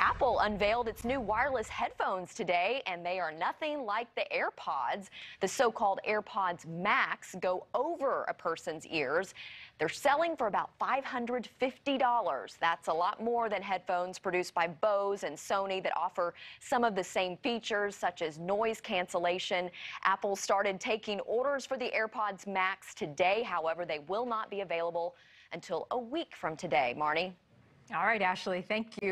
Apple unveiled its new wireless headphones today, and they are nothing like the AirPods. The so called AirPods Max go over a person's ears. They're selling for about $550. That's a lot more than headphones produced by Bose and Sony that offer some of the same features, such as noise cancellation. Apple started taking orders for the AirPods Max today. However, they will not be available until a week from today. Marnie? All right, Ashley, thank you.